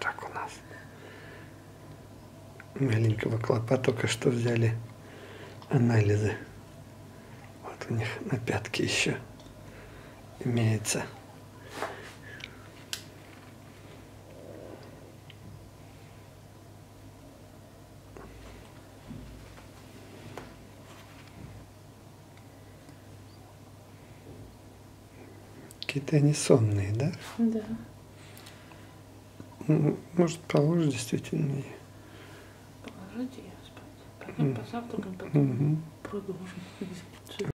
Завтрак у нас. Маленького клопа только что взяли анализы. Вот у них на пятке еще имеется. Какие-то они сонные, да? Да. Ну, Может, положишь действительно и Положите ее спать. Потом позавтракаем, потом Мгм. продолжим.